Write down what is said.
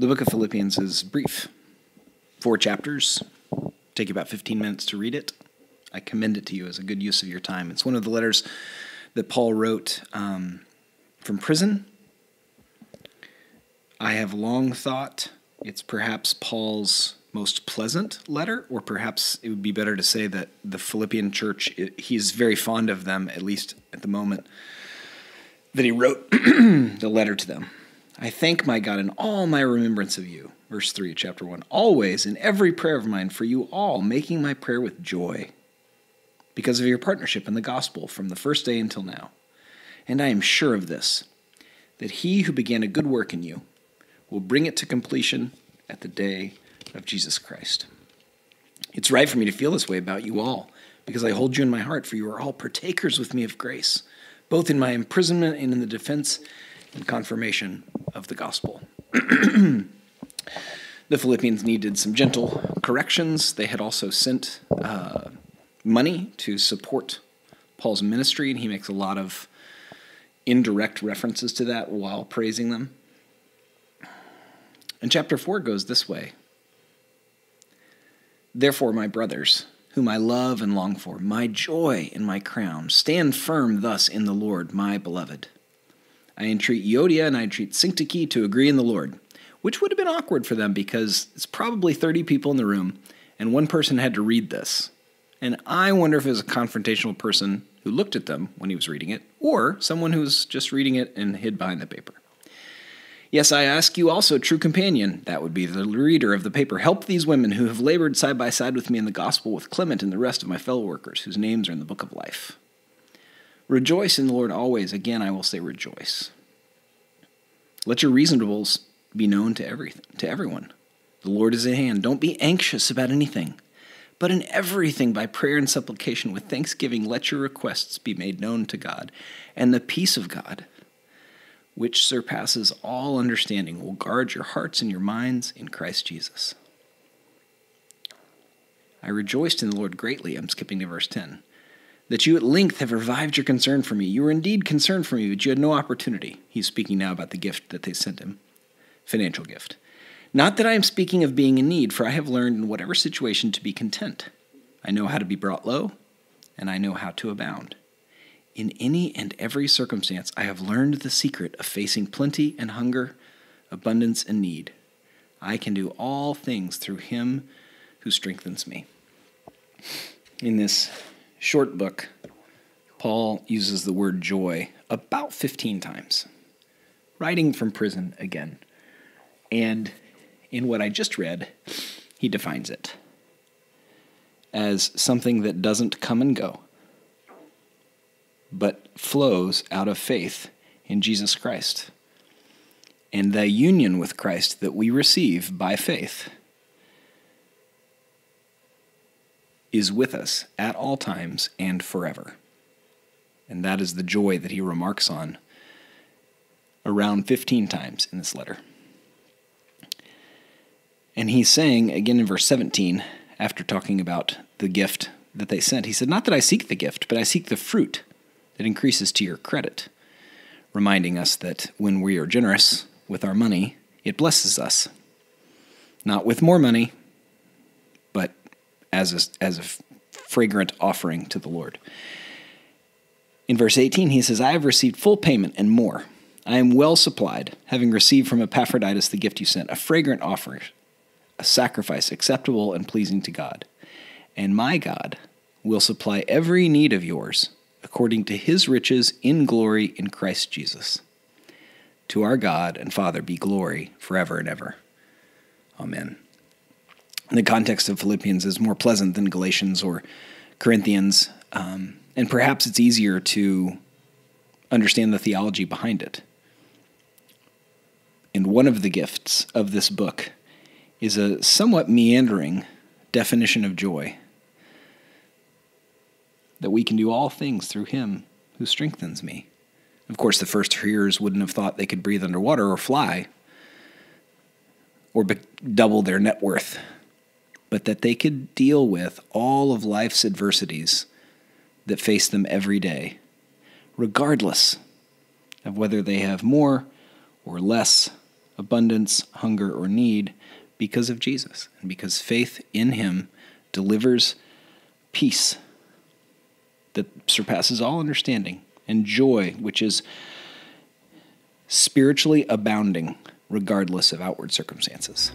The book of Philippians is brief, four chapters, take you about 15 minutes to read it. I commend it to you as a good use of your time. It's one of the letters that Paul wrote um, from prison. I have long thought it's perhaps Paul's most pleasant letter, or perhaps it would be better to say that the Philippian church, he's very fond of them, at least at the moment that he wrote the letter to them. I thank my God in all my remembrance of you. Verse 3 chapter 1. Always in every prayer of mine for you all, making my prayer with joy because of your partnership in the gospel from the first day until now. And I am sure of this, that he who began a good work in you will bring it to completion at the day of Jesus Christ. It's right for me to feel this way about you all, because I hold you in my heart, for you are all partakers with me of grace, both in my imprisonment and in the defense and confirmation of the gospel. the Philippians needed some gentle corrections. They had also sent uh, money to support Paul's ministry, and he makes a lot of indirect references to that while praising them. And chapter 4 goes this way Therefore, my brothers, whom I love and long for, my joy and my crown, stand firm thus in the Lord, my beloved. I entreat Euodia and I entreat Syntyche to agree in the Lord, which would have been awkward for them because it's probably 30 people in the room, and one person had to read this. And I wonder if it was a confrontational person who looked at them when he was reading it, or someone who was just reading it and hid behind the paper. Yes, I ask you also, true companion, that would be the reader of the paper, help these women who have labored side by side with me in the gospel with Clement and the rest of my fellow workers, whose names are in the book of life. Rejoice in the Lord always. Again, I will say rejoice. Let your reasonables be known to every to everyone. The Lord is at hand. Don't be anxious about anything, but in everything by prayer and supplication with thanksgiving let your requests be made known to God, and the peace of God which surpasses all understanding, will guard your hearts and your minds in Christ Jesus. I rejoiced in the Lord greatly. I'm skipping to verse 10. That you at length have revived your concern for me. You were indeed concerned for me, but you had no opportunity. He's speaking now about the gift that they sent him financial gift. Not that I am speaking of being in need, for I have learned in whatever situation to be content. I know how to be brought low, and I know how to abound. In any and every circumstance, I have learned the secret of facing plenty and hunger, abundance and need. I can do all things through him who strengthens me. In this short book, Paul uses the word joy about 15 times, writing from prison again. And in what I just read, he defines it as something that doesn't come and go but flows out of faith in Jesus Christ and the union with Christ that we receive by faith is with us at all times and forever. And that is the joy that he remarks on around 15 times in this letter. And he's saying, again in verse 17, after talking about the gift that they sent, he said, Not that I seek the gift, but I seek the fruit that increases to your credit, reminding us that when we are generous with our money, it blesses us. Not with more money, as a, as a fragrant offering to the Lord. In verse 18, he says, I have received full payment and more. I am well supplied, having received from Epaphroditus the gift you sent, a fragrant offering, a sacrifice acceptable and pleasing to God. And my God will supply every need of yours according to his riches in glory in Christ Jesus. To our God and Father be glory forever and ever. Amen. The context of Philippians is more pleasant than Galatians or Corinthians, um, and perhaps it's easier to understand the theology behind it. And one of the gifts of this book is a somewhat meandering definition of joy that we can do all things through him who strengthens me. Of course, the first hearers wouldn't have thought they could breathe underwater or fly or be- double their net worth, but that they could deal with all of life's adversities that face them every day, regardless of whether they have more or less abundance, hunger, or need because of Jesus and because faith in him delivers peace that surpasses all understanding and joy, which is spiritually abounding regardless of outward circumstances.